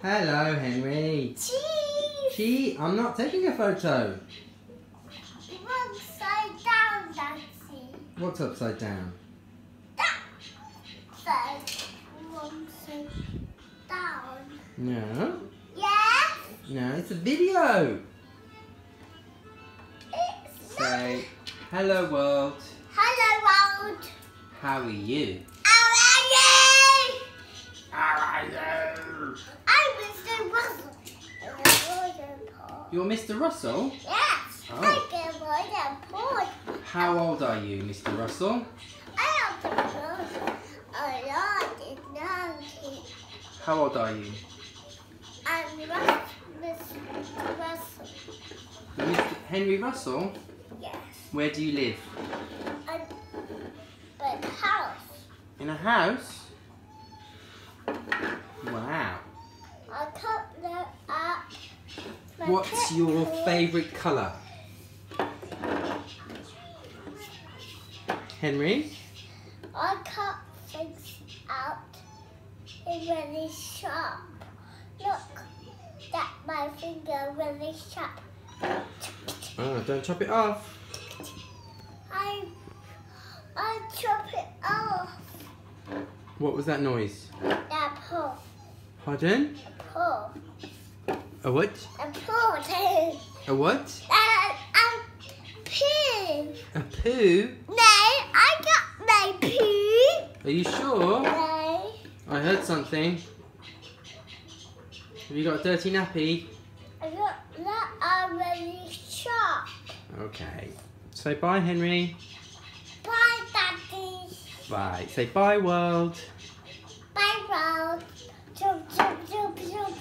Hello, Henry. Cheese. She, I'm not taking a photo. Upside down, Daddy. What's upside down? That says upside down. No. Yes. No, it's a video. It's Say, hello world. Hello, world. How are you? How are you? How are you? I'm Mr. Russell. I'm a wooden pole. You're Mr. Russell? Yes. Oh. I can wooden pole. How old are you, Mr. Russell? I am the Russell. A lot. How old are you? I'm Russ, Mr. Russell. Mr. Henry Russell? Yes. Where do you live? And but house. In a house? Wow. I cut the up. my What's your favourite colour? Henry? I cut things out in really sharp. Look, that my finger really sharp. Oh, don't chop it off. I I chop it off. What was that noise? That pull, Pardon? pull, a what? A poo. A what? A a poo. A poo? No, I got my poo. Are you sure? No. I heard something. Have you got a dirty nappy? I got that already shop. Okay. Say bye, Henry. Bye, Daddy. Bye. Say bye, world. Bye, world. Jump, jump, jump, jump.